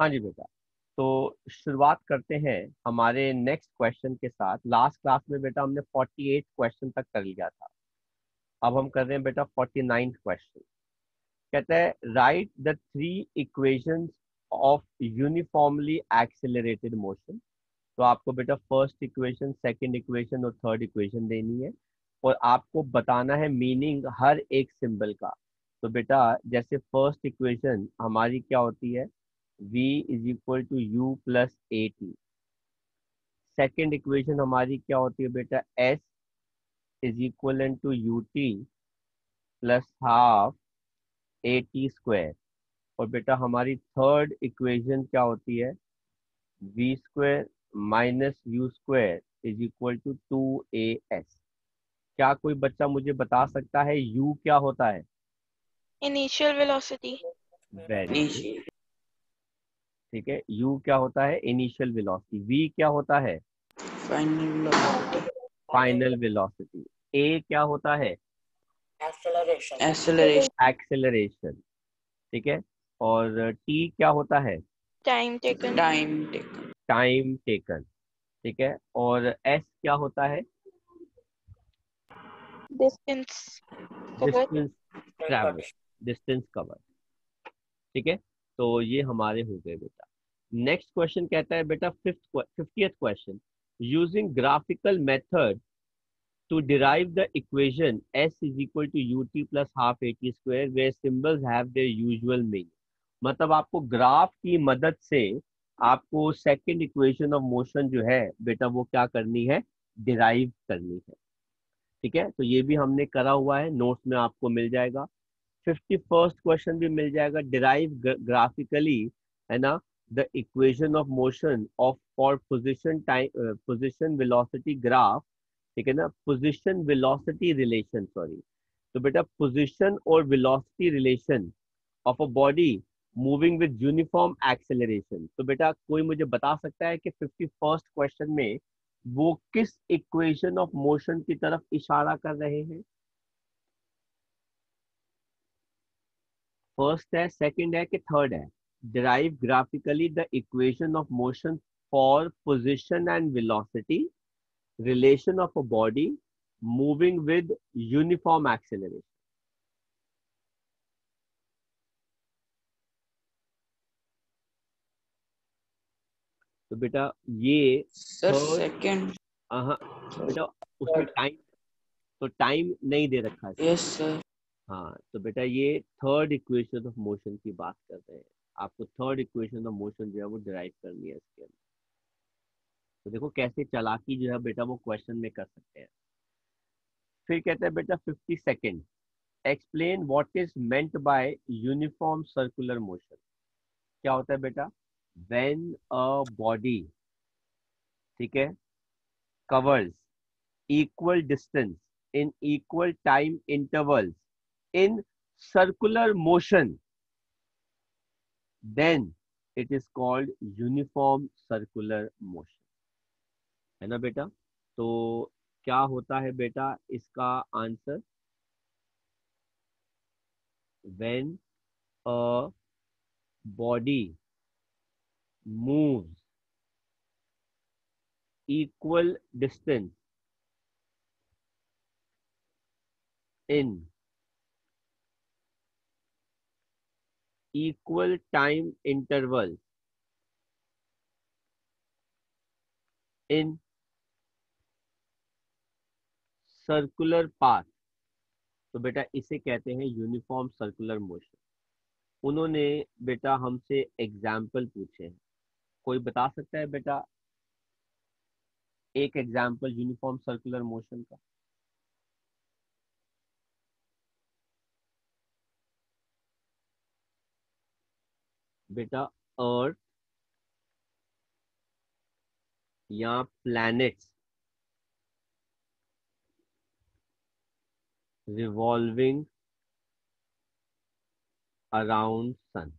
हाँ जी बेटा। तो शुरुआत करते हैं हमारे नेक्स्ट क्वेश्चन के साथ। लास्ट क्लास में बेटा हमने 48 क्वेश्चन तक कर लिया था। अब हम कर रहे हैं बेटा 49 क्वेश्चन कहता है right the three equations of uniformly accelerated motion तो आपको बेटा फ़र्स्ट इक्वेशन सेकंड इक्वेशन और थर्ड इक्वेशन देनी है। और आपको बताना है मीनिंग हर एक सिंबल का। तो बेटा जैसे फ़र्स्ट इक्वेशन हमारी क्या होती है? V is equal to u plus a t second equation हमारी क्या होती है बेटा? S is equal to u t plus half a t square और बेटा हमारी थर्ड इक्वेशन क्या होती है? V square minus u square is equal to two a s क्या कोई बच्चा मुझे बता सकता है u क्या होता है? इनिशियल वेलोसिटी वेरी ठीक है u क्या होता है? इनिशियल वेलोसिटी v क्या होता है? फाइनल फाइनल वेलोसिटी a क्या होता है? Acceleration, एक्सेलरेशन एक्सेलरेशन ठीक है और t क्या होता है? Time taken time taken time taken ठीक है और s क्या होता है? Distance distance travel distance cover ठीक है तो ये हमारे हो गए बेटा। नेक्स्ट क्वेश्चन कहता है बेटा fifth question using graphical method to derive the equation, s is equal to ut plus half at square, where symbols their usual meaning मतलब आपको ग्राफ की मदद से आपको सेकंड इक्वेशन ऑफ़ मोशन जो है, बेटा वो क्या करनी है? डिराइव करनी है। ठीक है? तो ये भी हमने करा हुआ है नोट्स में आपको मिल जाएगा। फिफ्टी फ़र्स्ट क्वेश्चन भी मिल जाएगा डिराइव ग्राफिकली, है ना? The equation of motion of, for position time position velocity graph, ठीक है ना? Position velocity relation, sorry. तो बेटा, पोजिशन और velocity relation of a body moving with uniform acceleration. तो बेटा, कोई मुझे बता सकता है कि फिफ्टी फ़र्स्ट क्वेश्चन में वो किस इक्वेशन ऑफ़ मोशन की तरफ़ इशारा कर रहे हैं? फ़र्स्ट है सेकंड है कि थर्ड है? Derive graphically the equation of motion for position and velocity relation of a body moving with uniform acceleration तो बेटा ये सेकंड हाँ, बेटा उसमें टाइम तो टाइम नहीं दे रखा है। यस सर हाँ तो बेटा ये थर्ड इक्वेशन ऑफ़ मोशन की बात कर रहे हैं। आपको थर्ड इक्वेशन ऑफ़ मोशन जो है वो डिराइव करनी है इसके अंदर। तो देखो कैसे चालाकी जो है बेटा वो क्वेश्चन में कर सकते हैं। फिर कहते हैं बेटा fifty second explain what is meant by uniform circular motion क्या होता है बेटा? व्हेन अ बॉडी ठीक है, covers equal distance in equal time intervals in circular motion then it is called uniform circular motion है ना बेटा तो क्या होता है बेटा इसका answer when a body moves equal distance in equal time intervals in circular path तो बेटा इसे कहते हैं यूनिफॉर्म सर्कुलर मोशन उन्होंने बेटा हमसे एग्ज़ाम्पल पूछे हैं। कोई बता सकता है बेटा एक एग्ज़ाम्पल यूनिफॉर्म सर्कुलर मोशन का? बेटा अर्थ या प्लैनेट्स रिवॉल्विंग अराउंड सन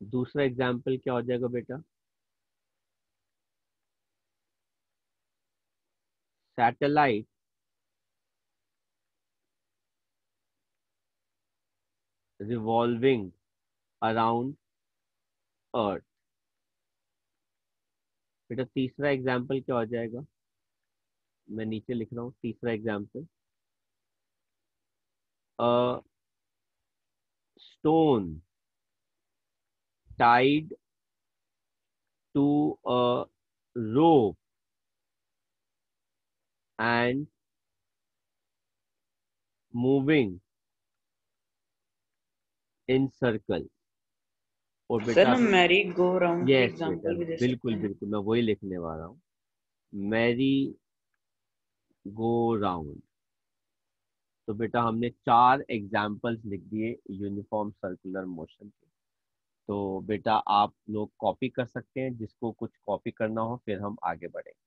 दूसरा एग्ज़ाम्पल क्या हो जाएगा बेटा? Satellite revolving अराउंड अर्थ बेटा, तीसरा एग्ज़ाम्पल क्या हो जाएगा? मैं नीचे लिख रहा हूँ, तीसरा example stone tied to a rope and moving in circle. और बेटा मैरी गो राउंड यस बिल्कुल बिल्कुल मैं वही लिखने वाला हूँ। मैरी गो राउंड तो बेटा हमने चार एग्जाम्पल्स लिख दिए यूनिफॉर्म सर्कुलर मोशन के। तो बेटा आप लोग कॉपी कर सकते हैं जिसको कुछ कॉपी करना हो फिर हम आगे बढ़ेंगे।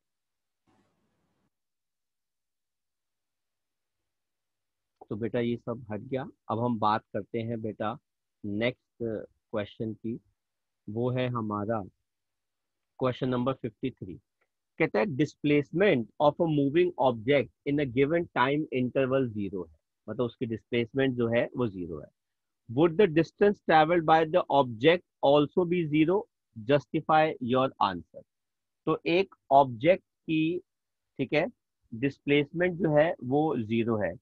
तो बेटा ये सब हट गया। अब हम बात करते हैं बेटा नेक्स्ट क्वेश्चन की, वो है हमारा क्वेश्चन नंबर फिफ्टी थ्री कहता है displacement of a moving object in a given time interval zero है. मतलब उसकी डिस्प्लेसमेंट जो है, वो ज़ीरो है. Would the distance traveled by the object also be zero? Justify your answer. तो एक ऑब्जेक्ट की, ठीक है डिस्प्लेसमेंट जो है, वो ज़ीरो है.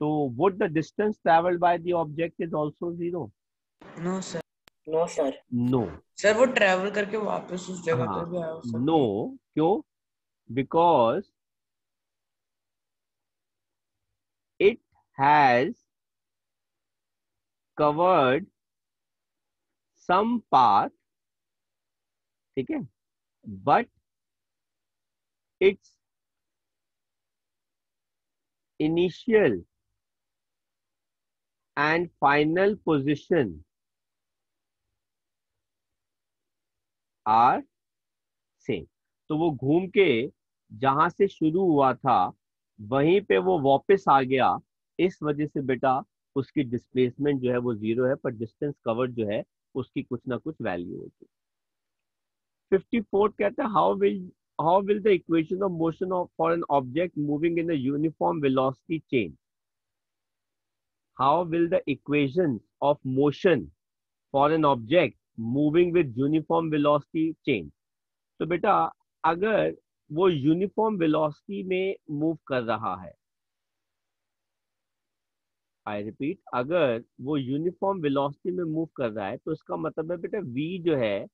तो would the distance travelled by the object is also zero? No sir no sir no sir वो ट्रेवल करके वापस उस जगह पर भी आया नो क्यों? Because it has covered some part ठीक है? But its initial and final position are same तो वो घूम के जहाँ से शुरू हुआ था, वहीं पे वो वापस आ गया। इस वजह से बेटा उसकी डिस्प्लेसमेंट जो है वो ज़ीरो है, पर डिस्टेंस कवर्ड जो है, उसकी कुछ ना कुछ वैल्यू होगी फिफ्टी फोर्थ कहते हैं how will how will the equation of motion of for an object moving in uniform velocity change how will the equation of motion for an object moving with uniform velocity change तो बेटा अगर वो uniform velocity में move कर रहा है I repeat अगर वो यूनिफॉर्म वेलोसिटी में मूव कर रहा है तो इसका मतलब है बेटा v जो है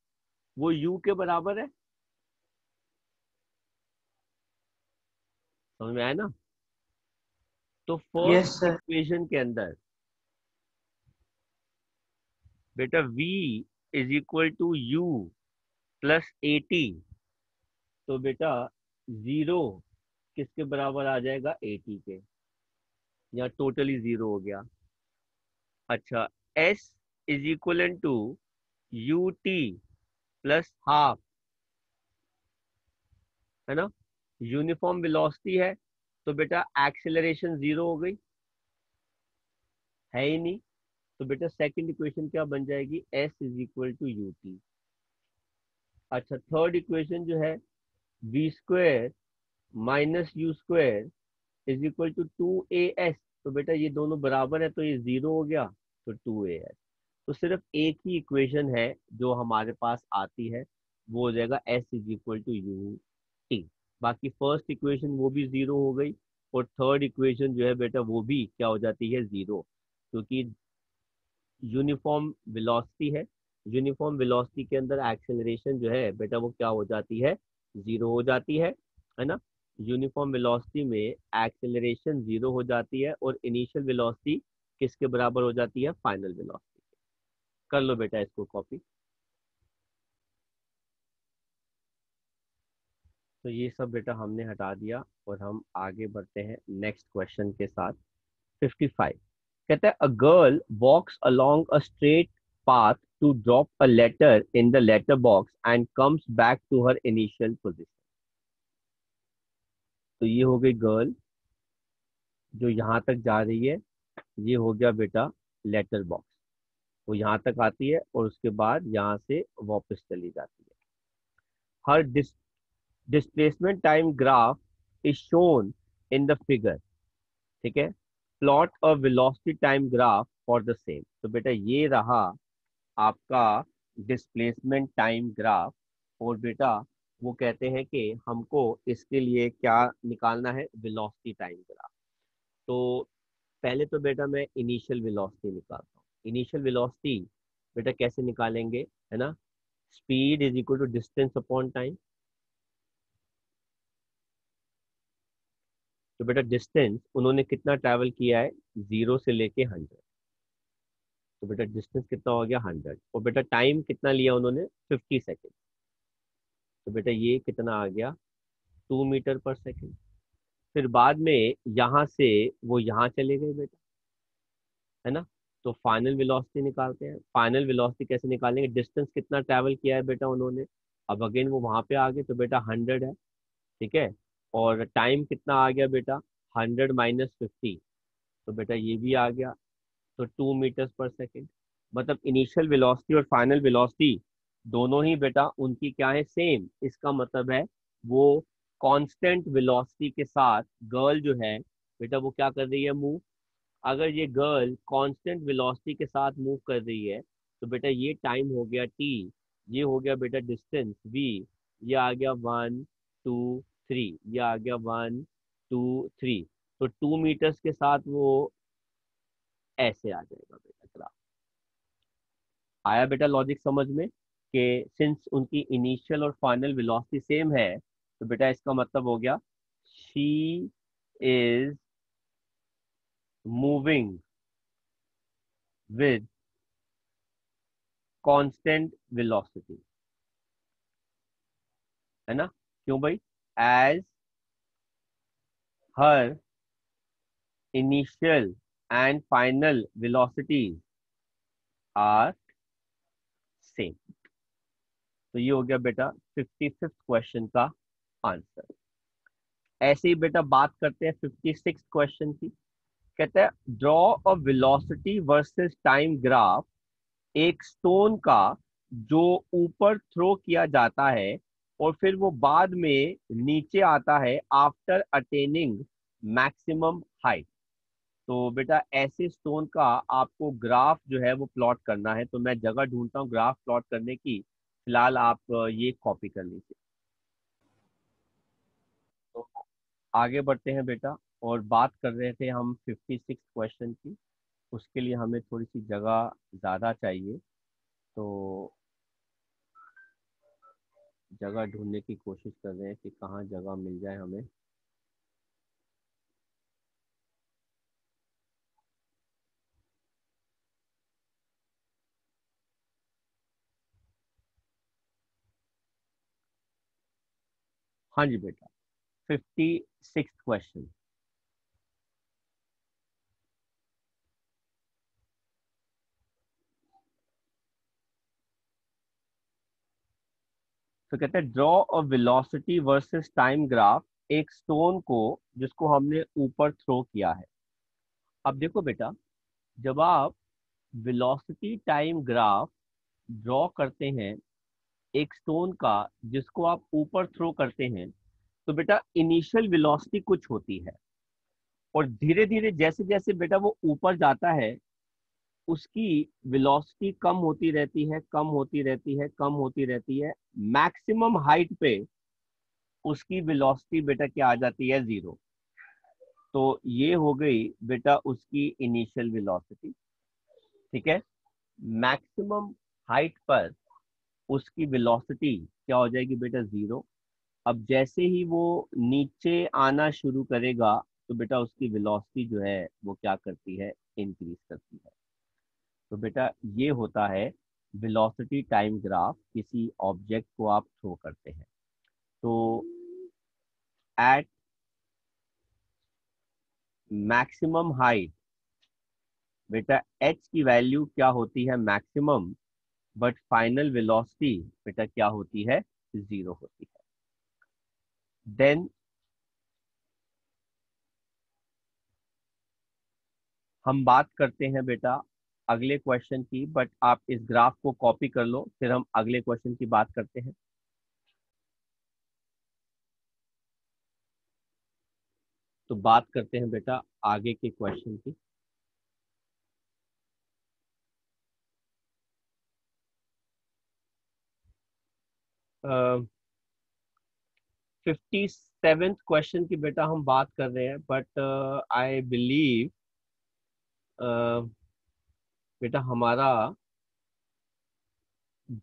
वो u के बराबर है। समझ में आया ना? तो Yes, फ़र्स्ट. इक्वेशन के अंदर बेटा v is equal to u plus a t तो बेटा ज़ीरो किसके बराबर आ जाएगा? एटी के। या टोटली ज़ीरो हो गया। अच्छा s is equal to u t plus half है ना? यूनिफॉर्म वेलोसिटी है। तो बेटा एक्सेलरेशन ज़ीरो हो गई। है ही नहीं। तो बेटा सेकंड इक्वेशन क्या बन जाएगी? S is equal to u t अच्छा थर्ड इक्वेशन जो है, v square minus u square is equal to two a s तो बेटा ये दोनों बराबर है तो ये ज़ीरो हो गया तो टू ए एस तो सिर्फ़ एक ही इक्वेशन है जो हमारे पास आती है, वो हो जाएगा s is equal to u t बाकी फ़र्स्ट इक्वेशन वो भी ज़ीरो हो गई, और थर्ड इक्वेशन जो है बेटा वो भी क्या हो जाती है ज़ीरो क्योंकि यूनिफॉर्म वेलोसिटी है। यूनिफॉर्म वेलोसिटी के अंदर एक्सेलरेशन जो है, बेटा वो क्या हो जाती है? ज़ीरो हो जाती है है ना? यूनिफॉर्म वेलोसिटी में एक्सेलरेशन ज़ीरो हो जाती है और इनिशियल वेलोसिटी किसके बराबर हो जाती है? फाइनल वेलोसिटी कर लो बेटा इसको कॉपी तो ये सब बेटा हमने हटा दिया और हम आगे बढ़ते हैं नेक्स्ट क्वेश्चन के साथ। 55 कहता है a girl walks along a straight path to drop a letter in the letter box and comes back to her initial position. तो ये हो गई गर्ल जो यहाँ तक जा रही है। ये हो गया बेटा लेटर बॉक्स वो यहाँ तक आती है और उसके बाद यहाँ से वापस चली जाती है। Her dis displacement time graph is shown in the figure ठीक है? Plot a velocity time graph for the same तो बेटा ये रहा आपका डिस्प्लेसमेंट टाइम ग्राफ और बेटा वो कहते हैं कि हमको इसके लिए क्या निकालना है? वेलोसिटी टाइम ग्राफ तो पहले तो बेटा मैं इनिशियल वेलोसिटी निकालता हूँ। इनिशियल वेलोसिटी बेटा कैसे निकालेंगे? है ना? Speed is equal to distance upon time तो बेटा डिस्टेंस उन्होंने कितना ट्रैवल किया है? ज़ीरो से लेके हंड्रेड तो बेटा डिस्टेंस कितना हो गया? हंड्रेड और बेटा टाइम कितना लिया उन्होंने? फिफ्टी सेकेंड तो बेटा ये कितना आ गया? टू मीटर पर सेकेंड फिर बाद में यहाँ से वो यहाँ चले गए बेटा. है ना? तो फाइनल वेलोसिटी निकालते हैं। फाइनल वेलोसिटी कैसे निकालेंगे? डिस्टेंस कितना ट्रैवल किया है बेटा उन्होंने? अब अगेन वो वहाँ पे आ गए तो बेटा हंड्रेड है। ठीक है? और टाइम कितना आ गया बेटा? हंड्रेड माइनस फिफ्टी तो बेटा ये भी आ गया तो टू मीटर्स पर सेकेंड मतलब इनिशियल वेलोसिटी और फाइनल वेलोसिटी दोनों ही बेटा उनकी क्या है? सेम इसका मतलब है वो कांस्टेंट वेलोसिटी के साथ गर्ल जो है, बेटा वो क्या कर रही है? मूव अगर ये गर्ल कांस्टेंट वेलोसिटी के साथ मूव कर रही है तो बेटा ये टाइम हो गया टी ये हो गया बेटा डिस्टेंस वी ये आ गया वन टू थ्री ये आ गया वन टू थ्री तो टू मीटर्स के साथ वो ऐसे आ जाएगा बेटा ग्राफ। आया बेटा लॉजिक समझ में कि सिंस उनकी इनिशियल और फाइनल वेलोसिटी सेम है तो बेटा इसका मतलब हो गया she is moving with constant velocity है ना? क्यों भाई? As her initial and final velocities are same तो ये हो गया बेटा फिफ्टी फिफ्थ क्वेश्चन का आंसर ऐसे ही बेटा बात करते हैं फिफ्टी सिक्स क्वेश्चन की। कहते हैं draw a velocity versus time graph एक स्टोन का जो ऊपर थ्रो किया जाता है और फिर वो बाद में नीचे आता है आफ्टर अटेनिंग मैक्सिमम हाइट तो बेटा ऐसे स्टोन का आपको ग्राफ जो है वो प्लॉट करना है। तो मैं जगह ढूंढता हूँ ग्राफ प्लॉट करने की। फ़िलहाल आप ये कॉपी कर लीजिए। तो आगे बढ़ते हैं बेटा और बात कर रहे थे हम फिफ्टी सिक्स क्वेश्चन की। उसके लिए हमें थोड़ी सी जगह ज़्यादा चाहिए। तो जगह ढूँढने की कोशिश कर रहे हैं कि कहाँ जगह मिल जाए हमें। हाँ जी बेटा फिफ्टी सिक्स क्वेश्चन तो कहते हैं draw a velocity versus time graph एक स्टोन को, जिसको हमने ऊपर थ्रो किया है। अब देखो बेटा, जब आप वेलोसिटी टाइम ग्राफ ड्रॉ करते हैं, एक स्टोन का, जिसको आप ऊपर थ्रो करते हैं तो बेटा इनिशियल वेलोसिटी कुछ होती है। और धीरे धीरे जैसे जैसे बेटा वो ऊपर जाता है उसकी वेलोसिटी कम होती रहती है, कम होती रहती है, कम होती रहती है। मैक्सिमम हाइट पे उसकी वेलोसिटी बेटा क्या आ जाती है? ज़ीरो तो ये हो गई बेटा उसकी इनिशियल वेलोसिटी ठीक है? मैक्सिमम हाइट पर उसकी वेलोसिटी क्या हो जाएगी बेटा? ज़ीरो अब जैसे ही वो नीचे आना शुरू करेगा तो बेटा उसकी वेलोसिटी जो है, वो क्या करती है? इंक्रीज करती है। तो बेटा ये होता है वेलोसिटी टाइम ग्राफ किसी ऑब्जेक्ट को आप थ्रो करते हैं। तो एट मैक्सिमम हाइट बेटा h की वैल्यू क्या होती है मैक्सिमम बट फाइनल वेलोसिटी बेटा क्या होती है? ज़ीरो होती है। देन हम बात करते हैं बेटा अगले क्वेश्चन की बट आप इस ग्राफ को कॉपी कर लो, फिर हम अगले क्वेश्चन की बात करते हैं। तो बात करते हैं बेटा आगे के क्वेश्चन की। फिफ्टी सेवेंथ क्वेश्चन की बेटा हम बात कर रहे हैं बट आई बिलीव बेटा हमारा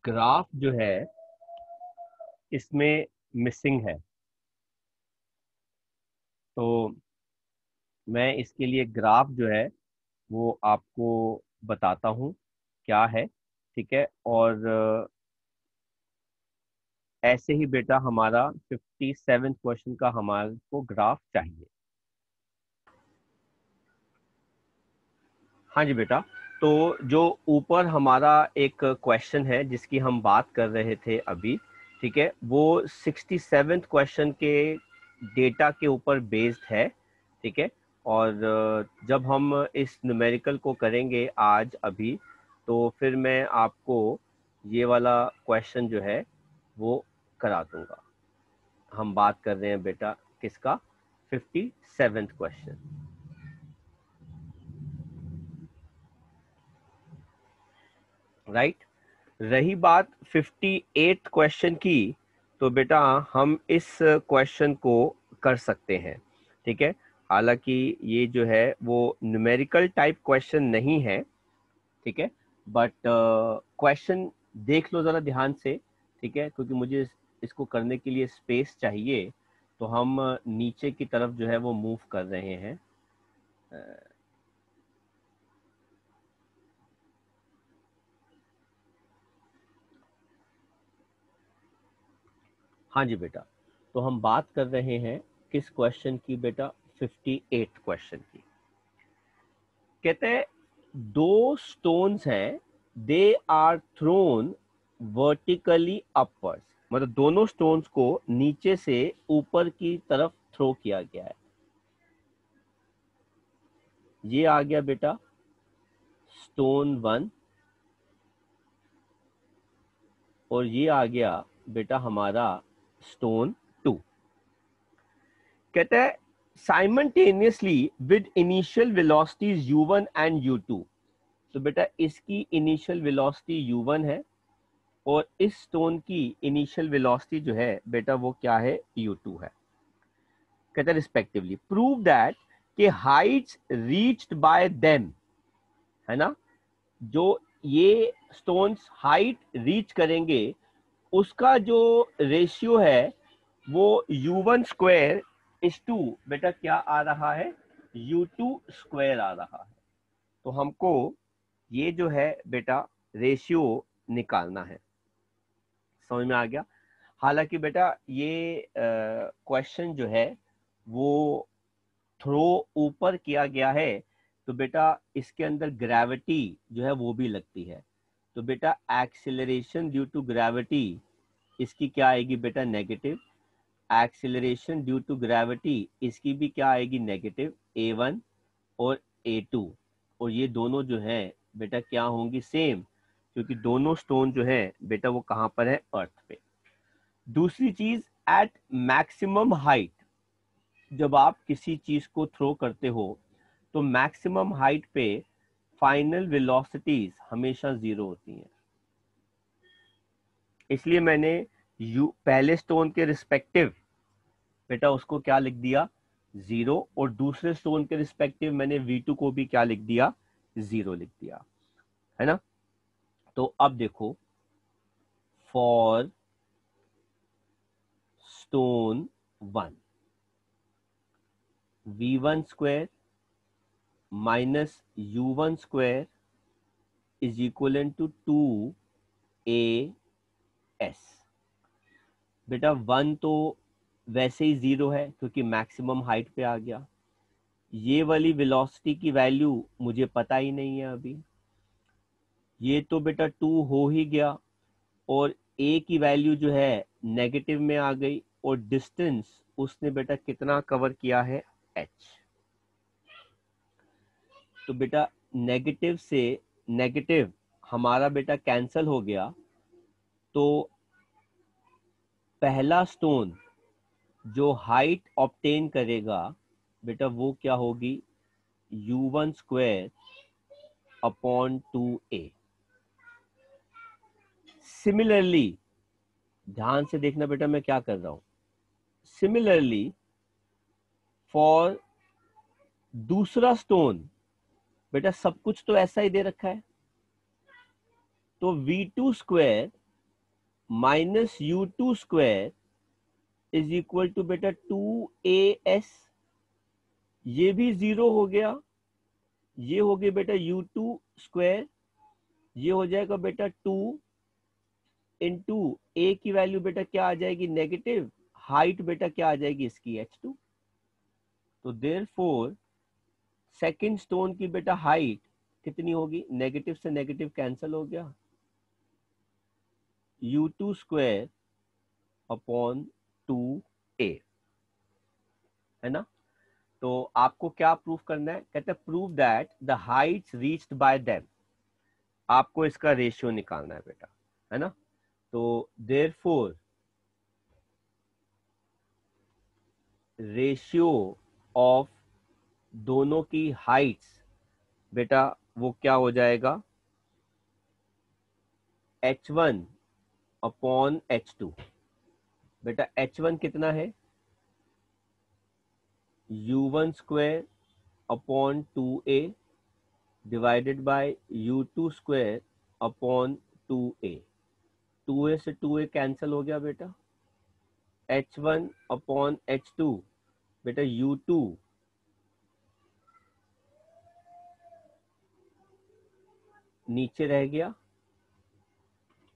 ग्राफ जो है, इसमें मिसिंग है। तो मैं इसके लिए ग्राफ जो है, वो आपको बताता हूँ क्या है, ठीक है? और ऐसे ही बेटा हमारा फिफ्टी सेवन क्वेश्चन का हमारे को ग्राफ चाहिए। हाँ जी बेटा। तो जो ऊपर हमारा एक क्वेश्चन है, जिसकी हम बात कर रहे थे अभी, ठीक है, वो सिक्सटी सेवेंथ क्वेश्चन के डेटा के ऊपर बेस्ड है, ठीक है, और जब हम इस न्यूमेरिकल को करेंगे आज अभी तो फिर मैं आपको ये वाला क्वेश्चन जो है, वो करा दूँगा। हम बात कर रहे हैं बेटा किसका? फिफ्टी सेवेंथ क्वेश्चन राइट रही बात फिफ्टी एट क्वेश्चन की तो बेटा हम इस क्वेश्चन को कर सकते हैं ठीक है? हालाँकि ये जो है वो न्यूमेरिकल टाइप क्वेश्चन नहीं है ठीक है? बट क्वेश्चन uh, देख लो ज़रा ध्यान से ठीक है? क्योंकि मुझे इसको करने के लिए स्पेस चाहिए तो हम नीचे की तरफ़ जो है वो मूव कर रहे हैं। हाँ जी बेटा तो हम बात कर रहे हैं किस क्वेश्चन की बेटा? 58 क्वेश्चन की। कहते हैं, दो स्टोन्स हैं they are thrown vertically upwards मतलब दोनों स्टोन्स को नीचे से ऊपर की तरफ़ थ्रो किया गया है। ये आ गया बेटा स्टोन वन और ये आ गया बेटा हमारा स्टोन टू कहते हैं simultaneously with initial velocities u1 and u2 तो बेटा, इसकी इनिशियल वेलोसिटी u1 है और इस स्टोन की इनिशियल वेलोसिटी जो है, बेटा, वो क्या है? U2 है। कहते रिस्पेक्टिवली प्रूव दैट के हाइट्स रीच्ड बाय देम है ना? जो ये स्टोन्स हाइट रीच करेंगे उसका जो रेशियो है, वो u1 वन स्क्वायर इस टू बेटा, क्या आ रहा है? u2 टू स्क्वायर आ रहा है। तो हमको ये जो है बेटा रेशियो निकालना है। समझ में आ गया? हालाँकि बेटा, ये क्वेश्चन जो है, वो थ्रो ऊपर किया गया है तो बेटा, इसके अंदर ग्रेविटी जो है, वो भी लगती है। तो बेटा एक्सिलरेशन ड्यू टू ग्रेविटी इसकी क्या आएगी बेटा negative acceleration due to gravity इसकी भी क्या आएगी नेगेटिव ए वन और ए टू और ये दोनों जो है, बेटा क्या होंगी सेम क्योंकि दोनों स्टोन जो है, बेटा वो कहाँ पर है? अर्थ पे। दूसरी चीज़ एट मैक्सिमम हाइट जब आप किसी चीज़ को थ्रो करते हो तो मैक्सिमम हाइट पे फाइनल वेलोसिटीज हमेशा ज़ीरो होती हैं। इसलिए मैंने यू, पहले स्टोन के रिस्पेक्टिव बेटा उसको क्या लिख दिया? ज़ीरो और दूसरे स्टोन के रिस्पेक्टिव मैंने V2 को भी क्या लिख दिया? ज़ीरो लिख दिया। है ना? तो अब देखो for stone one v one square u one square is equal to two a s बेटा वन तो वैसे ही ज़ीरो है, क्योंकि मैक्सिमम हाइट पे आ गया। ये वाली वेलोसिटी की वैल्यू मुझे पता ही नहीं है अभी। ये तो बेटा टू हो ही गया, और ए की वैल्यू जो है नेगेटिव में आ गई, और डिस्टेंस उसने बेटा कितना कवर किया है एच तो बेटा नेगेटिव से नेगेटिव हमारा बेटा कैंसल हो गया। तो पहला स्टोन जो हाइट ऑप्टेन करेगा बेटा वो क्या होगी? U1 one square upon two a Similarly, ध्यान से देखना बेटा मैं क्या कर रहा हूँ? सिमिलरली फॉर दूसरा स्टोन बेटा सब कुछ तो ऐसा ही दे रखा है। तो v two square minus u two square is equal to बेटा टू ए एस ये भी ज़ीरो हो गया। ये हो गया बेटा यू टू स्क्वायर ये हो जाएगा बेटा टू इन टू ए की वैल्यू बेटा क्या आ जाएगी? नेगेटिव हाइट बेटा क्या आ जाएगी इसकी एच टू तो देर फोर सेकेंड स्टोन की बेटा हाइट कितनी होगी? नेगेटिव से नेगेटिव कैंसिल हो गया। U two square upon two a, है ना? तो आपको क्या प्रूफ करना है? कहते हैं prove that the heights reached by them. आपको इसका रेशियो निकालना है बेटा, है ना? तो देर फोर रेशियो ऑफ़ दोनों की हाइट्स बेटा, वो क्या हो जाएगा? H one upon h two बेटा एच वन कितना है? U one square upon two a divided by u two square upon two a two a से टू ए कैंसिल हो गया बेटा। H one upon h two बेटा you two नीचे रह गया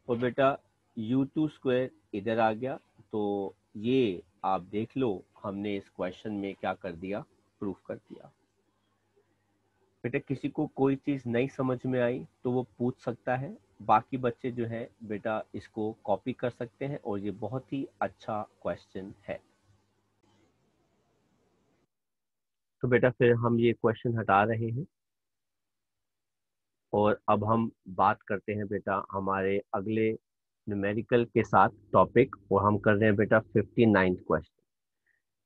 और बेटा यू टू स्क्वेयर इधर आ गया। तो ये आप देख लो, हमने इस क्वेश्चन में क्या कर दिया प्रूफ कर दिया। बेटा किसी को कोई चीज़ नहीं समझ में आई तो वो पूछ सकता है। बाकी बच्चे जो है, बेटा इसको कॉपी कर सकते हैं और ये बहुत ही अच्छा क्वेश्चन है। तो बेटा फिर हम ये क्वेश्चन हटा रहे हैं। और अब हम बात करते हैं बेटा हमारे अगले न्यूमेरिकल के साथ टॉपिक और हम कर रहे हैं बेटा फिफ्टी नाइन्थ क्वेश्चन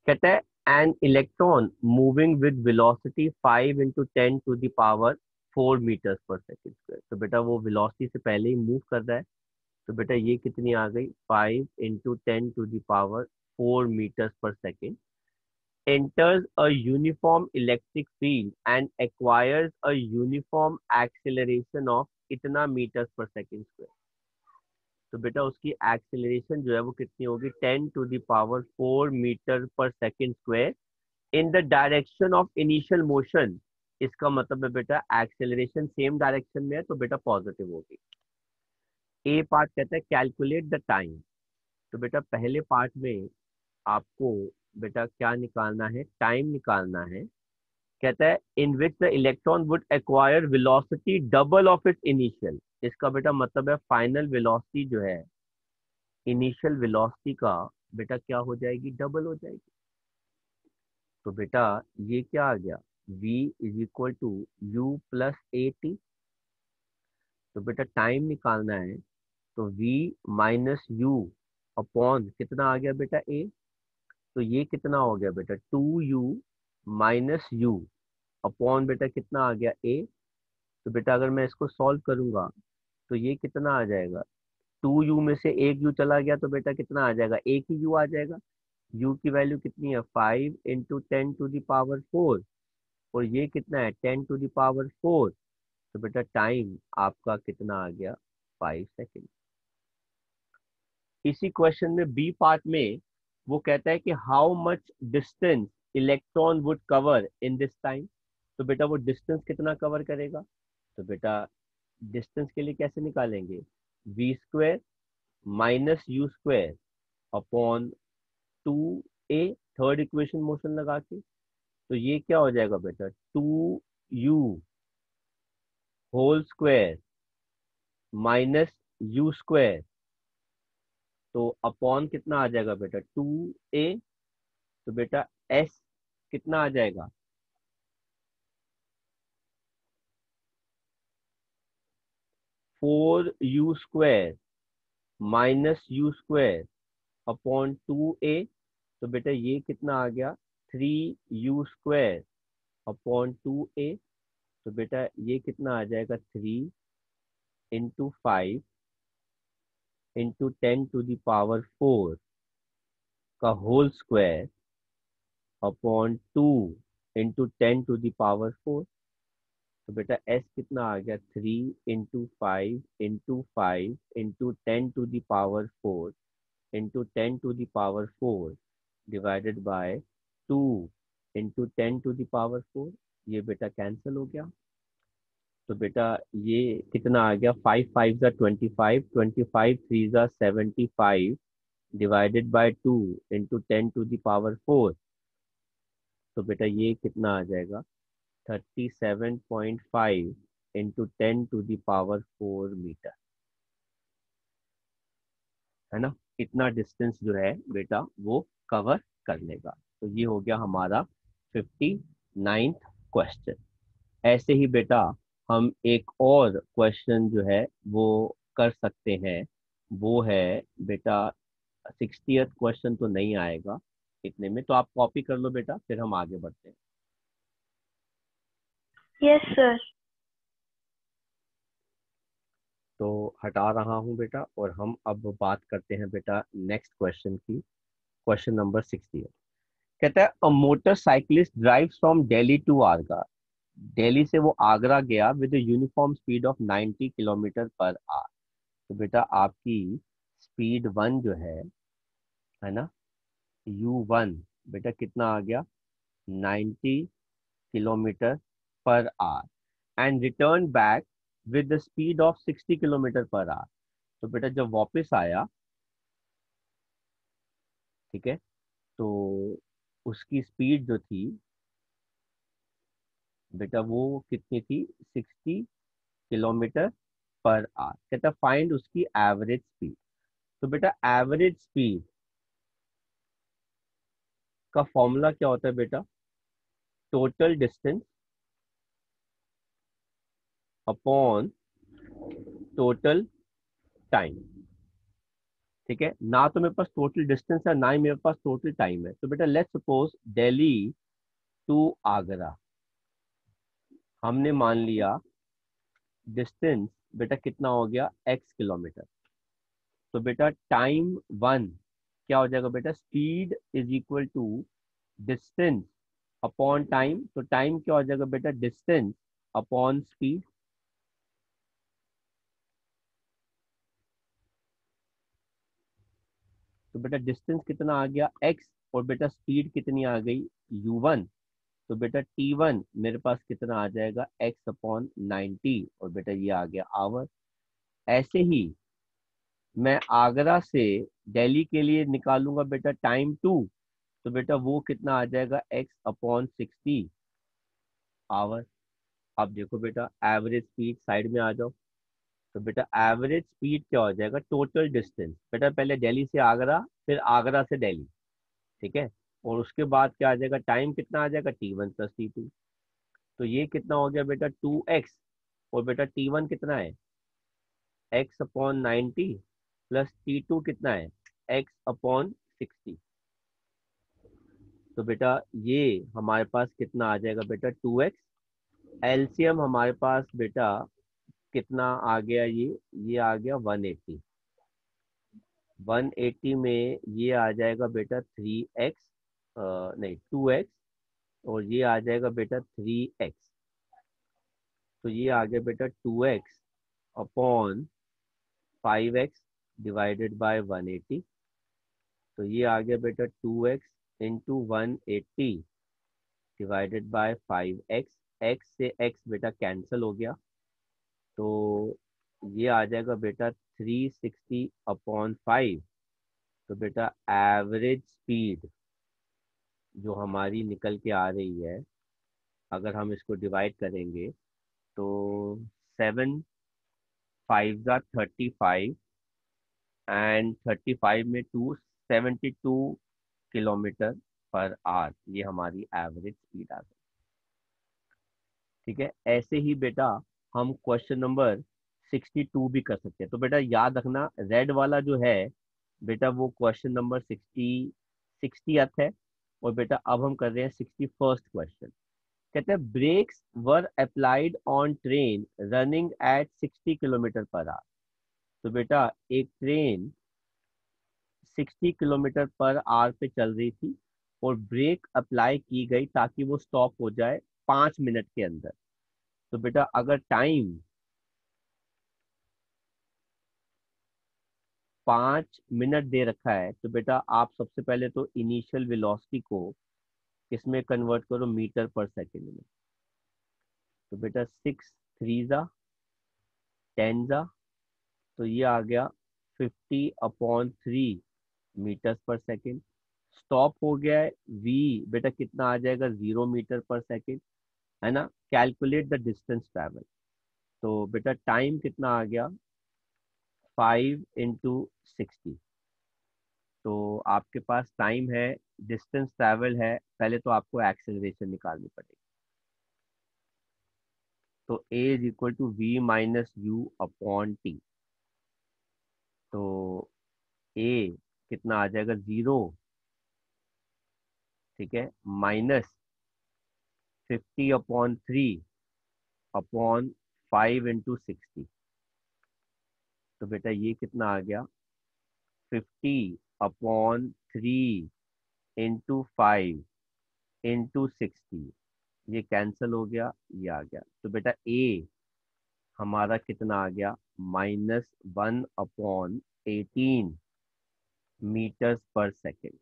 कहता है an electron moving with velocity five into ten to the power four metres per second square तो बेटा वो वेलोसिटी से पहले ही मूव कर रहा है। तो बेटा ये कितनी आ गई? Five into ten to the power four metres per second enters a uniform electric field and acquires a uniform acceleration of इतना meters per second square. तो बेटा उसकी एक्सेलरेशन जो है वो कितनी होगी? 10 to the power 4 metre per second square in the direction of initial motion इसका मतलब है बेटा एक्सेलरेशन सेम डायरेक्शन में है तो बेटा पॉजिटिव होगी। ए पार्ट कहता है कैलकुलेट द टाइम तो बेटा पहले पार्ट में आपको बेटा क्या निकालना है? टाइम निकालना है। कहता है in which the electron would acquire velocity double of its initial इसका बेटा मतलब है फाइनल वेलोसिटी जो है इनिशियल वेलोसिटी का बेटा क्या हो जाएगी? डबल हो जाएगी। तो बेटा ये क्या आ गया? V is equal to u plus a t तो बेटा टाइम निकालना है। तो v माइनस यू अपॉन कितना आ गया बेटा a? तो ये कितना हो गया बेटा? Two u minus u upon बेटा कितना आ गया? ए। तो बेटा अगर मैं इसको सॉल्व करूँगा तो ये कितना आ जाएगा? टू यू में से एक यू चला गया तो बेटा कितना आ जाएगा? एक ही यू आ जाएगा। यू की वैल्यू कितनी है? Five into ten to the power four. और ये कितना है? Ten to the power four. तो बेटा टाइम आपका कितना आ गया? Five second. इसी क्वेश्चन में बी पार्ट में वो कहता है कि how much distance electron would cover in this time तो बेटा वो डिस्टेंस कितना कवर करेगा? तो बेटा डिस्टेंस के लिए कैसे निकालेंगे? V square minus u square upon two a third equation motion लगा के। तो ये क्या हो जाएगा बेटा? Two u whole square minus u square तो अपॉन कितना आ जाएगा बेटा? टू ए तो बेटा एस कितना आ जाएगा? Four u square minus u square upon two a तो बेटा ये कितना आ गया? Three u square upon two a तो बेटा ये कितना आ जाएगा? Three into five into ten to the power four का whole square upon two into ten to the power four तो बेटा एस कितना आ गया? Three into five into five into ten to the power four into ten to the power four divided by two into ten to the power four ये बेटा cancel हो गया। तो बेटा ये कितना आ गया? फाइव फाइव ज़ा twenty five twenty five three ज़ा seventy five divided by two into ten to the power four तो बेटा ये कितना आ जाएगा? Thirty seven point five into ten to the power four metre है ना? इतना डिस्टेंस जो है बेटा वो कवर कर लेगा। तो ये हो गया हमारा फिफ्टी नाइन्थ क्वेश्चन ऐसे ही बेटा हम एक और क्वेश्चन जो है वो कर सकते हैं। वो है बेटा सिक्सटीथ क्वेश्चन तो नहीं आएगा इतने में तो आप कॉपी कर लो बेटा फिर हम आगे बढ़ते हैं। Yes, sir. तो हटा रहा हूँ बेटा और हम अब बात करते हैं बेटा नेक्स्ट क्वेश्चन की। क्वेश्चन नंबर सिक्सटी कहता है a motorcyclist drive from Delhi to Agra Delhi से वो आगरा गया with uniform speed of 90 kilometre per hour तो बेटा आपकी स्पीड वन जो है है ना? यू वन बेटा कितना आ गया? 90 kilometre per hour and return back with the speed of 60 kilometre per hour तो बेटा जब वापस आया, ठीक है? तो उसकी स्पीड जो थी बेटा वो कितनी थी? 60 किलोमीटर पर आवर। कहता फाइंड उसकी एवरेज स्पीड तो बेटा एवरेज स्पीड का फॉर्मूला क्या होता है बेटा? Total distance upon total time ठीक है? ना तो मेरे पास टोटल डिस्टेंस है, ना ही मेरे पास टोटल टाइम है। तो बेटा let's suppose Delhi to Agra हमने मान लिया डिस्टेंस बेटा कितना हो गया? X kilometre. तो बेटा टाइम वन क्या हो जाएगा बेटा? Speed is equal to distance upon time तो टाइम क्या हो जाएगा बेटा? डिस्टेंस अपॉन स्पीड तो बेटा डिस्टेंस कितना आ गया? X और बेटा स्पीड कितनी आ गई? U1 तो बेटा t1 मेरे पास कितना आ जाएगा? X अपॉन नाइन्टी और बेटा ये आ गया आवर ऐसे ही मैं आगरा से दिल्ली के लिए निकालूँगा बेटा टाइम टू तो बेटा वो कितना आ जाएगा? X अपॉन सिक्सटी आवर आप देखो बेटा एवरेज स्पीड साइड में आ जाओ. तो बेटा एवरेज स्पीड क्या हो जाएगा? टोटल डिस्टेंस बेटा पहले दिल्ली से आगरा, फिर आगरा से दिल्ली. ठीक है? और उसके बाद क्या आ जाएगा? टाइम कितना आ जाएगा? T one plus t two तो ये कितना हो गया बेटा? टू एक्स और बेटा टी वन कितना है? X upon ninety plus t two कितना है? एक्स अपॉन सिक्सटी तो बेटा ये हमारे पास कितना आ जाएगा बेटा? टू एक्स एलसीएम हमारे पास बेटा कितना आ गया ये? ये आ गया 180 180 में ये आ जाएगा बेटा 3x नहीं टू एक्स और ये आ जाएगा बेटा थ्री एक्स तो ये आ गया बेटा two x upon five x divided by one eighty तो ये आ गया बेटा two x into one divided by five x x से एक्स बेटा कैंसिल हो गया। तो ये आ जाएगा बेटा थ्री सिक्सटी अपॉन फाइव तो बेटा एवरेज स्पीड जो हमारी निकल के आ रही है, अगर हम इसको डिवाइड करेंगे तो सेवन फाइव ज़ा thirty five and thirty five में two seventy two kilometre per hour ये हमारी एवरेज स्पीड आ गई। ठीक है? ऐसे ही बेटा हम क्वेश्चन नंबर सिक्सटी टू भी कर सकते हैं। तो बेटा याद रखना रेड वाला जो है, बेटा वो क्वेश्चन नंबर सिक्सटी सिक्सटी है। और बेटा अब हम कर रहे हैं सिक्सटी फ़र्स्ट क्वेश्चन कहते हैं brakes were applied on train running at sixty kilometre per hour तो बेटा, एक ट्रेन 60 किलोमीटर पर आवर पे चल रही थी और ब्रेक अप्लाई की गई ताकि वो स्टॉप हो जाए पाँच मिनट के अंदर. तो बेटा, अगर टाइम पाँच मिनट दे रखा है तो बेटा आप सबसे पहले तो इनिशियल वेलोसिटी को इसमें कन्वर्ट करो मीटर पर सेकेंड में। तो बेटा सिक्स थ्री ज़ा टेन ज़ा तो ये आ गया fifty upon three metre per second stop हो गया है वी बेटा कितना आ जाएगा? ज़ीरो मीटर पर सेकेंड है ना? कैलकुलेट द डिस्टेंस ट्रैवल तो बेटा टाइम कितना आ गया? फाइव इंटू सिक्सटी तो आपके पास टाइम है डिस्टेंस ट्रैवल है, पहले तो आपको एक्सेलरेशन निकालनी पड़ेगी। तो a is equal to v minus u upon t तो a कितना आ जाएगा? ज़ीरो ठीक है? Minus fifty upon three upon five into sixty तो बेटा ये कितना आ गया? Fifty upon three into five into sixty ये कैंसिल हो गया, ये आ गया। तो बेटा ए हमारा कितना आ गया? Minus one upon eighteen metres per second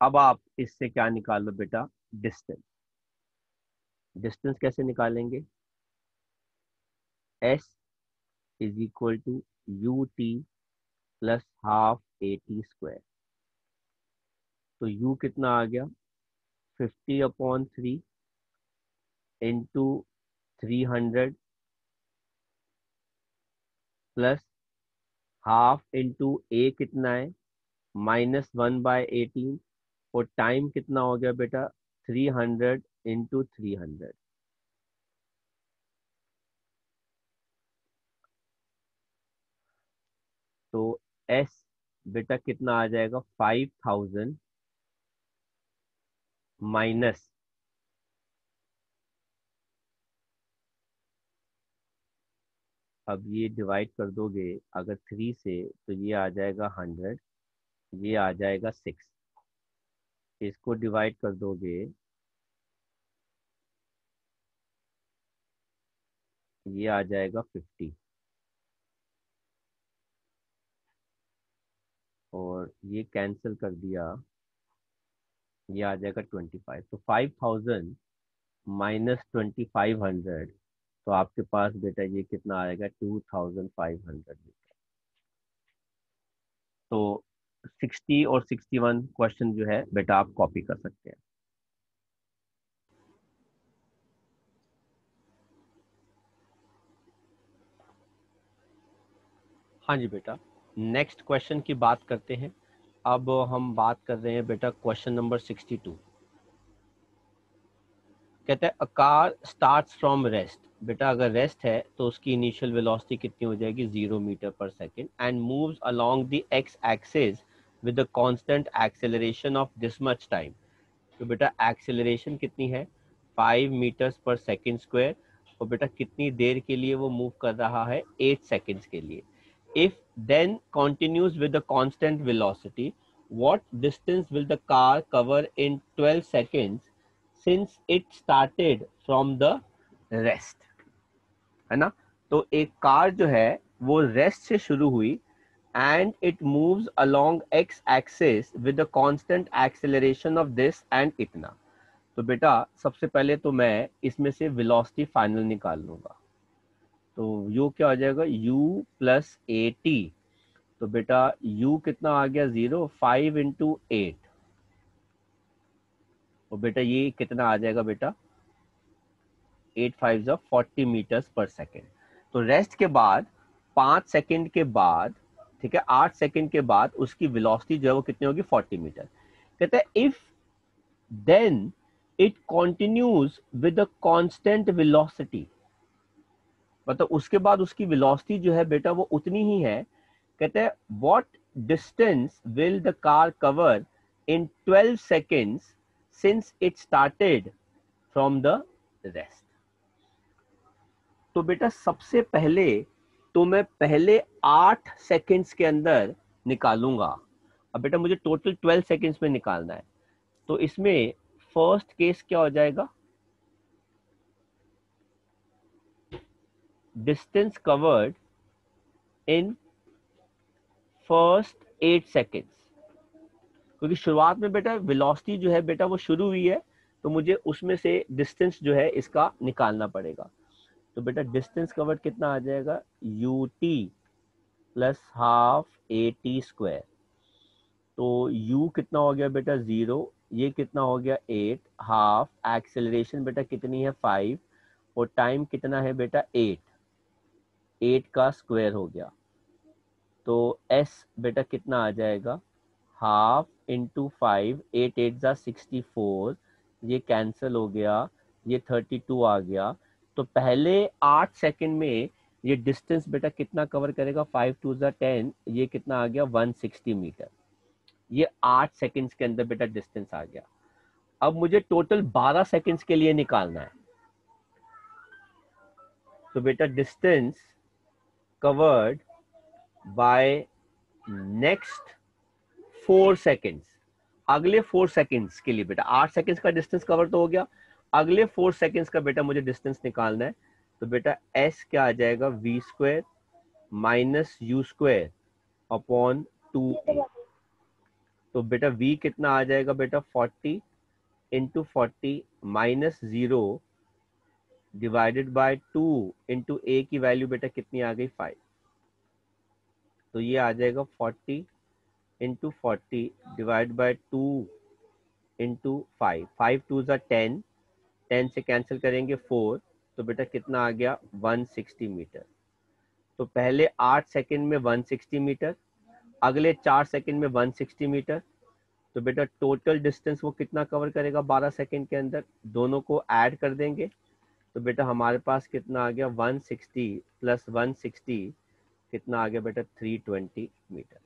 अब आप इससे क्या निकालो बेटा? डिस्टेंस डिस्टेंस कैसे निकालेंगे? S is equal to u t plus half a t square तो u कितना आ गया? Fifty upon three into three hundred plus half into a कितना है? माइनस वन बाय एटीन और टाइम कितना हो गया बेटा? Three hundred into three hundred तो एस बेटा कितना आ जाएगा? फाइव थाउज़ेंड माइनस अब ये डिवाइड कर दोगे, अगर थ्री से तो ये आ जाएगा हंड्रेड ये आ जाएगा सिक्स इसको डिवाइड कर दोगे, ये आ जाएगा फिफ्टी और ये कैंसिल कर दिया, ये आ जाएगा ट्वेंटी फाइव तो five thousand minus twenty five hundred तो आपके पास बेटा ये कितना आएगा? टू थाउज़ेंड फाइव हंड्रेड तो सिक्सटी और सिक्सटी वन क्वेश्चन जो है, बेटा आप कॉपी कर सकते हैं। हाँ जी बेटा। नेक्स्ट क्वेश्चन की बात करते हैं। अब हम बात कर रहे हैं बेटा क्वेश्चन नंबर सिक्सटी टू। कहते हैं a car start from rest बेटा, अगर रेस्ट है तो उसकी इनिशियल वेलोसिटी कितनी हो जाएगी? Zero metre per second and moves along the x axis with constant acceleration of this much time तो बेटा एक्सेलरेशन कितनी है? Five metres per second square और बेटा, कितनी देर के लिए वो मूव कर रहा है? एट सेकेंड्स के लिए। If then continues with the constant velocity what distance will the car cover in 12 seconds since it started from the rest है ना तो एक कार जो है वो रेस्ट से शुरू हुई and it moves along x axis with the constant acceleration of this and इतना तो बेटा सबसे पहले तो मैं इसमें से वेलोसिटी फाइनल निकाल लूँगा तो u क्या हो जाएगा? u प्लस ए टी तो बेटा, u कितना आ गया? ज़ीरो फाइव इंटू एट और बेटा, ये कितना आ जाएगा बेटा? एट फाइव जो फोर्टी मीटर्स पर सेकेंड तो रेस्ट के बाद, पाँच सेकेंड के बाद, ठीक है, आठ सेकेंड के बाद उसकी वेलोसिटी जो है वो कितनी होगी? फोर्टी मीटर कहते हैं if then it continues with the constant velocity मतलब उसके बाद उसकी वेलोसिटी जो है बेटा वो उतनी ही है। कहते हैं what distance will the car cover in 12 seconds since it started from the rest तो बेटा सबसे पहले तो मैं पहले आठ सेकेंड्स के अंदर निकालूँगा। अब बेटा मुझे टोटल ट्वेल्व सेकेंड्स में निकालना है। तो इसमें फ़र्स्ट केस क्या हो जाएगा? Distance covered in first eight seconds क्योंकि शुरुआत में बेटा वेलोसिटी जो है बेटा वो शुरू हुई है तो मुझे उसमें से डिस्टेंस जो है इसका निकालना पड़ेगा। तो बेटा डिस्टेंस कवर्ड कितना आ जाएगा? U t plus half a t square तो u कितना हो गया बेटा? ज़ीरो ये कितना हो गया? एट हाफ़ एक्सेलरेशन बेटा कितनी है? फाइव और टाइम कितना है बेटा? एट एट का स्क्वायर हो गया। तो एस बेटा कितना आ जाएगा? Half into five, eight eight ज़ा सिक्सटी फोर, ये कैंसिल हो गया, ये थर्टी टू आ गया। तो पहले आठ सेकंड में ये डिस्टेंस बेटा कितना कवर करेगा? फाइव टू ज़ा टेन, ये कितना आ गया? One sixty metre. ये आठ सेकंड्स के अंदर बेटा डिस्टेंस आ गया। अब मुझे टोटल बारह सेकंड्स के लिए निकालना है। तो बेटा distance covered by next four seconds अगले फोर सेकंड्स के लिए बेटा, आठ सेकंड्स का डिस्टेंस कवर तो हो गया। अगले फोर सेकंड्स का बेटा मुझे डिस्टेंस निकालना है। तो बेटा एस क्या आ जाएगा? V square minus u square upon two तो बेटा v कितना आ जाएगा बेटा? 40 into forty minus zero divided by two into a की वैल्यू बेटा कितनी आ गई? फाइव तो ये आ जाएगा 40 into forty divide by two into five five two ज़ा टेन टेन से कैंसिल करेंगे फोर तो बेटा कितना आ गया? 160 मीटर तो पहले आठ सेकेंड में 160 मीटर अगले चार सेकेंड में 160 मीटर तो बेटा टोटल डिस्टेंस वो कितना कवर करेगा? बारह सेकेंड के अंदर. दोनों को ऐड कर देंगे. तो बेटा हमारे पास कितना आ गया? 160 प्लस 160 कितना आ गया बेटा? 320 मीटर।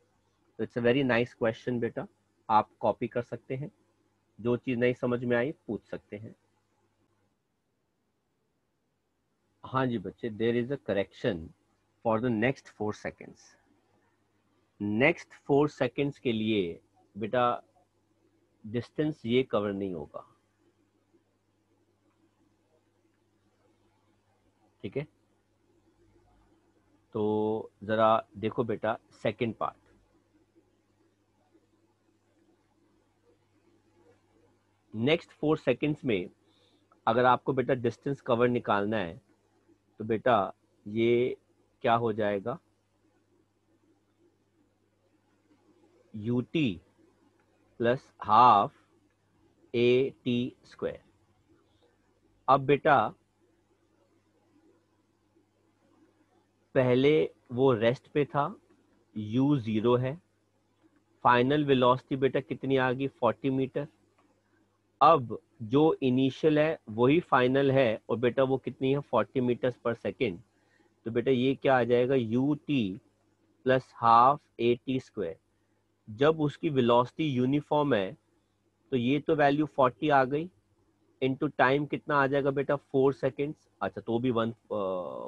तो it's a very nice question बेटा। आप कॉपी कर सकते हैं। जो चीज़ नहीं समझ में आई, पूछ सकते हैं। हाँ जी बच्चे there is a correction for the next four seconds next four seconds के लिए बेटा डिस्टेंस ये कवर नहीं होगा। ठीक है? तो ज़रा देखो बेटा second part next four seconds में अगर आपको बेटा डिस्टेंस कवर निकालना है तो बेटा ये क्या हो जाएगा? U t plus half a t square अब बेटा पहले वो रेस्ट पे था, u ज़ीरो है। फाइनल वेलोसिटी बेटा कितनी आ गई? 40 मीटर अब जो इनिशियल है, वही फाइनल है और बेटा वो कितनी है? 40 मीटर्स पर सेकेंड तो बेटा ये क्या आ जाएगा? U t plus half a t square जब उसकी वेलोसिटी यूनिफॉर्म है तो ये तो वैल्यू 40 आ गई। इनटू टाइम कितना आ जाएगा बेटा? फोर सेकेंड्स अच्छा तो भी वन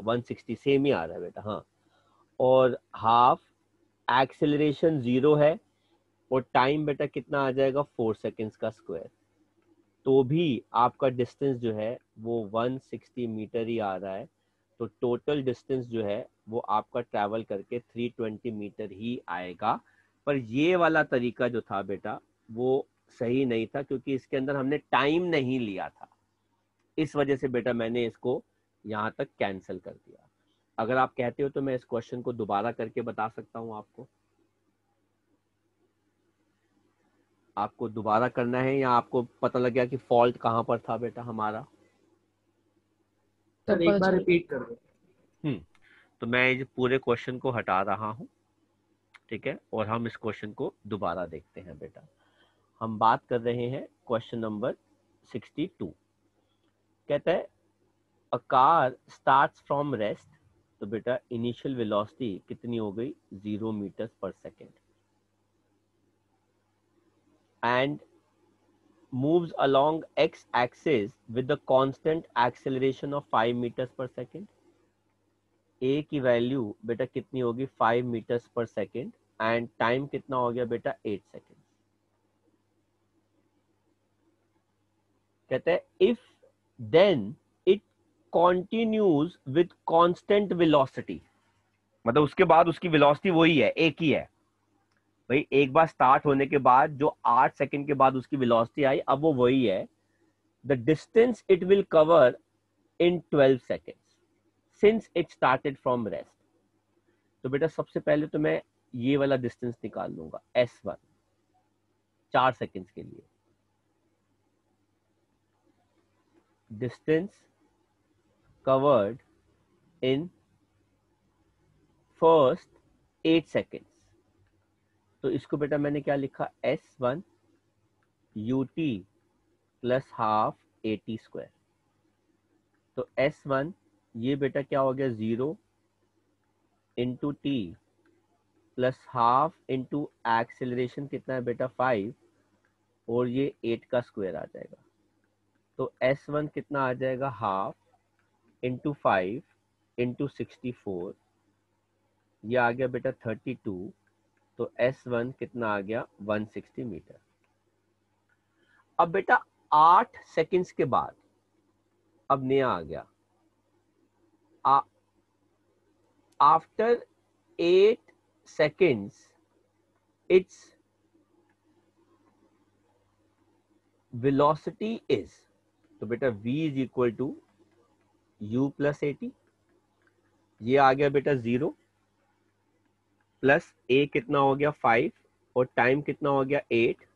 वन सिक्सटी सेम ही आ रहा है बेटा हाँ। और हाफ़ एक्सेलरेशन ज़ीरो है और टाइम बेटा कितना आ जाएगा? फोर सेकेंड्स का स्क्वायर तो भी आपका डिस्टेंस जो है, वो 160 मीटर ही आ रहा है। तो टोटल डिस्टेंस जो है, वो आपका ट्रैवल करके 320 मीटर ही आएगा। पर ये वाला तरीका जो था बेटा, वो सही नहीं था क्योंकि इसके अंदर हमने टाइम नहीं लिया था। इस वजह से बेटा मैंने इसको यहाँ तक कैंसिल कर दिया। अगर आप कहते हो तो मैं इस क्वेश्चन को दोबारा करके बता सकता हूँ आपको। आपको दोबारा करना है या आपको पता लग गया कि फॉल्ट कहाँ पर था बेटा हमारा? सर एक बार रिपीट कर दो। हम्म तो मैं इस पूरे क्वेश्चन को हटा रहा हूँ ठीक है? और हम इस क्वेश्चन को दोबारा देखते हैं बेटा। हम बात कर रहे हैं क्वेश्चन नंबर 62 कहता है a car starts from rest तो बेटा इनिशियल वेलोसिटी कितनी हो गई? Zero metres per second and moves along x axis with the constant acceleration of 5 meters per second. A की वैल्यू बेटा कितनी होगी? Five metres per second and time कितना हो गया बेटा? एट सेकेंड कहते हैं if then it continues with constant velocity मतलब उसके बाद उसकी वेलोसिटी वही है, एक ही है। भाई, एक बार स्टार्ट होने के बाद, जो आठ सेकंड के बाद उसकी वेलोसिटी आई, अब वो वही है। The distance it will cover in twelve seconds since it started from rest तो बेटा, सबसे पहले तो मैं ये वाला डिस्टेंस निकाल लूँगा एस वन चार सेकेंड्स के लिए। Distance covered in first eight seconds तो इसको बेटा मैंने क्या लिखा? S one u t plus half a t square तो एस वन ये बेटा क्या हो गया? Zero into t plus half into acceleration कितना है बेटा? फाइव और ये एट का स्क्वायर आ जाएगा। तो एस वन कितना आ जाएगा? Half into five into sixty four ये आ गया बेटा थर्टी टू तो एस वन कितना आ गया? वन सिक्सटी मीटर अब बेटा आठ सेकंड्स के बाद, अब नया आ गया। After eight seconds it's velocity is तो बेटा v is equal to u plus a t ये आ गया बेटा ज़ीरो प्लस a कितना हो गया फाइव और टाइम कितना हो गया एट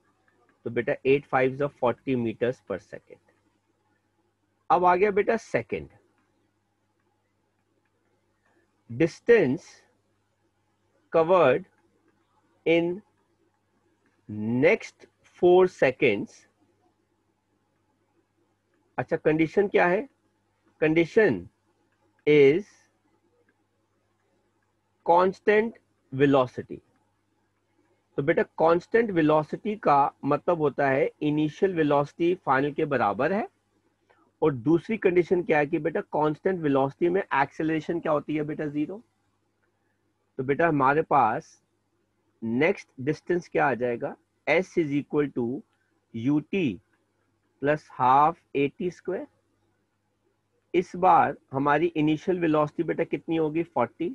तो बेटा eight five forty metres per second अब आ गया बेटा second distance covered in next four seconds अच्छा कंडीशन क्या है? कंडीशन इज़ कांस्टेंट वेलोसिटी तो बेटा कांस्टेंट वेलोसिटी का मतलब होता है इनिशियल वेलोसिटी फाइनल के बराबर है। और दूसरी कंडीशन क्या है कि बेटा कांस्टेंट वेलोसिटी में एक्सेलरेशन क्या होती है बेटा ज़ीरो तो बेटा, हमारे पास नेक्स्ट डिस्टेंस क्या आ जाएगा? S is equal to u t plus half a t square इस बार हमारी इनिशियल वेलोसिटी बेटा कितनी होगी? 40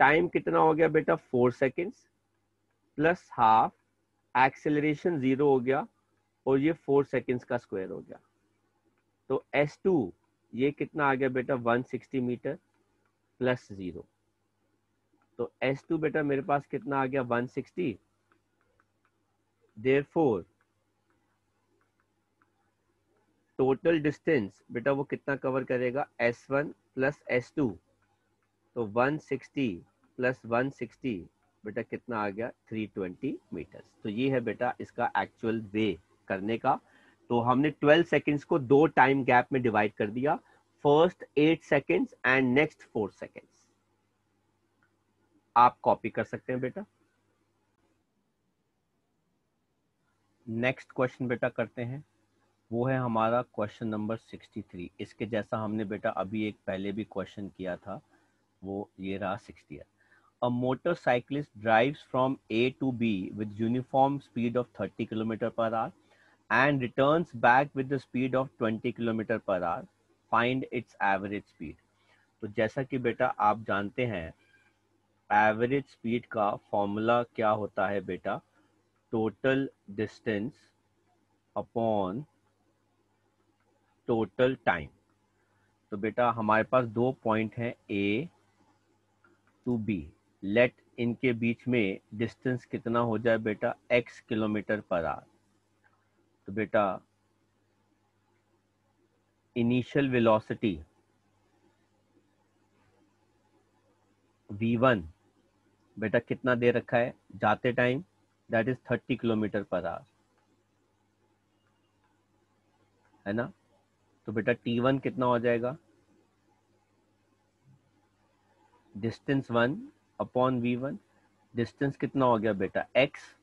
टाइम कितना हो गया बेटा? Four seconds plus half acceleration zero हो गया और ये फोर सेकेंड्स का स्क्वायर हो गया. तो S2 ये कितना आ गया बेटा? 160 मीटर प्लस ज़ीरो तो S2 बेटा मेरे पास कितना आ गया? 160 देयरफॉर टोटल डिस्टेंस बेटा वो कितना कवर करेगा? S one plus s two तो 160 प्लस 160 बेटा कितना आ गया? 320 मीटर तो ये है बेटा इसका एक्चुअल वे करने का। तो हमने 12 सेकेंड्स को दो टाइम गैप में डिवाइड कर दिया। First eight seconds and next four seconds आप कॉपी कर सकते हैं बेटा। नेक्स्ट क्वेश्चन बेटा करते हैं। वो है हमारा क्वेश्चन नंबर सिक्सटी थ्री इसके जैसा हमने बेटा अभी एक पहले भी क्वेश्चन किया था, वो ये रहा sixty a motorcyclist drives from A to B with uniform speed of thirty kilometre per hour and returns back with the speed of twenty kilometre per hour find its average speed तो जैसा कि बेटा आप जानते हैं average speed का formula क्या होता है बेटा? Total distance upon total time तो बेटा, हमारे पास दो पॉइंट हैं ए टू बी लेट इनके बीच में डिस्टेंस कितना हो जाए बेटा? एक्स किलोमीटर पर आर तो बेटा इनिशियल वेलोसिटी v1 बेटा कितना दे रखा है? जाते time that is thirty kilometre per hour है ना? तो बेटा टी वन कितना हो जाएगा? Distance one upon v one distance कितना हो गया बेटा? एक्स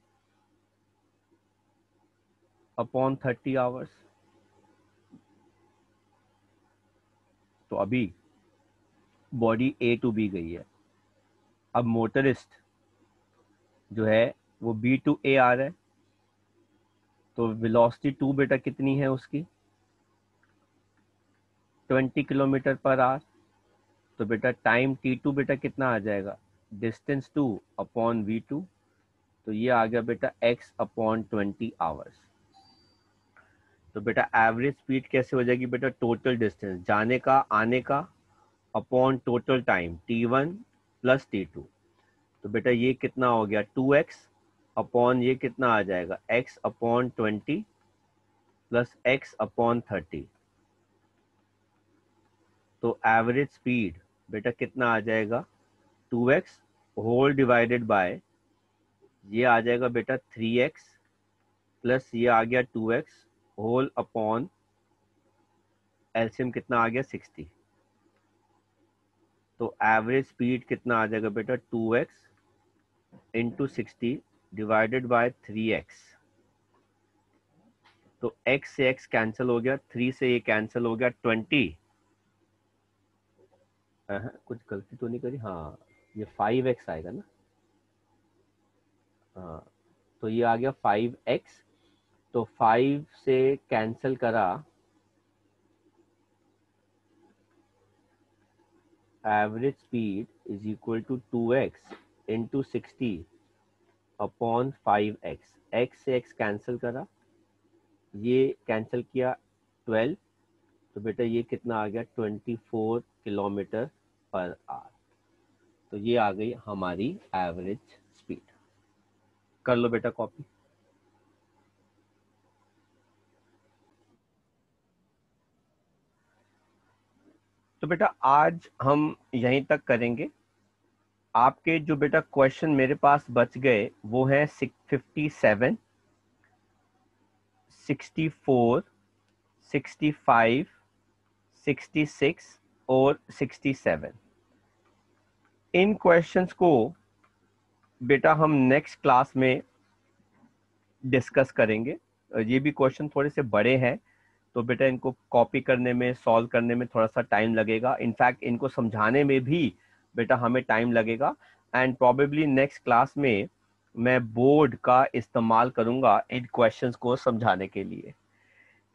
अपॉन थर्टी आवर्स तो अभी बॉडी ए टू बी गई है। अब मोटरिस्ट जो है, वो बी टू ए आ रहा है। तो वेलोसिटी टू बेटा कितनी है उसकी? 20 किलोमीटर पर आवर। तो बेटा, टाइम टी टू बेटा कितना आ जाएगा? Distance two upon v two. तो ये आ गया बेटा एक्स अपॉन ट्वेंटी आवर्स। तो बेटा, एवरेज स्पीड कैसे हो जाएगी बेटा? Total distance. जाने का, आने का, upon total time t one plus t two. तो बेटा, ये कितना हो गया? टू एक्स अपॉन ये कितना आ जाएगा? X upon twenty plus x upon thirty. तो एवरेज स्पीड बेटा कितना आ जाएगा? Two x whole divided by ये आ जाएगा बेटा थ्री एक्स प्लस ये आ गया two x whole upon LCM कितना आ गया? सिक्सटी तो एवरेज स्पीड कितना आ जाएगा बेटा? Two x into sixty divided by three x तो x से x कैंसिल हो गया थ्री से ये कैंसिल हो गया ट्वेंटी कुछ गलती तो नहीं करी। हाँ ये फाइव एक्स आएगा ना। हाँ तो ये आ गया फाइव एक्स तो फाइव से कैंसिल करा। Average speed is equal to two x into sixty upon five x x से एक्स कैंसिल करा। ये कैंसिल किया ट्वेल्व तो बेटा ये कितना आ गया? Twenty four kilometre per hour. तो ये आ गई हमारी एवरेज स्पीड। कर लो बेटा कॉपी। तो बेटा आज हम यहीं तक करेंगे। आपके जो बेटा क्वेश्चन मेरे पास बच गए, वो है fifty seven sixty four sixty five sixty six और सिक्सटी सेवन इन क्वेश्चंस को बेटा हम नेक्स्ट क्लास में डिस्कस करेंगे। ये भी क्वेश्चन थोड़े से बड़े हैं तो बेटा इनको कॉपी करने में सॉल्व करने में थोड़ा सा टाइम लगेगा। इनफैक्ट इनको समझाने में भी बेटा हमें टाइम लगेगा। एंड प्रॉबेबली नेक्स्ट क्लास में मैं बोर्ड का इस्तेमाल करूँगा इन क्वेश्चंस को समझाने के लिए।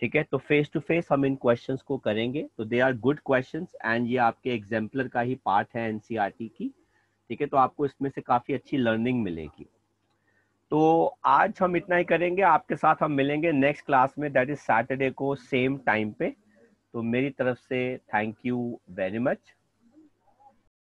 ठीक है? तो फेस टू फेस हम इन क्वेश्चंस को करेंगे। तो they are good questions and ये आपके एग्जाम्पलर का ही पार्ट है एनसीईआरटी e की। ठीक है? तो आपको इसमें से काफ़ी अच्छी लर्निंग मिलेगी। तो आज हम इतना ही करेंगे। आपके साथ हम मिलेंगे नेक्स्ट क्लास में। दैट इज़ सैटरडे को सेम टाइम पे। तो मेरी तरफ़ से थैंक यू वेरी मच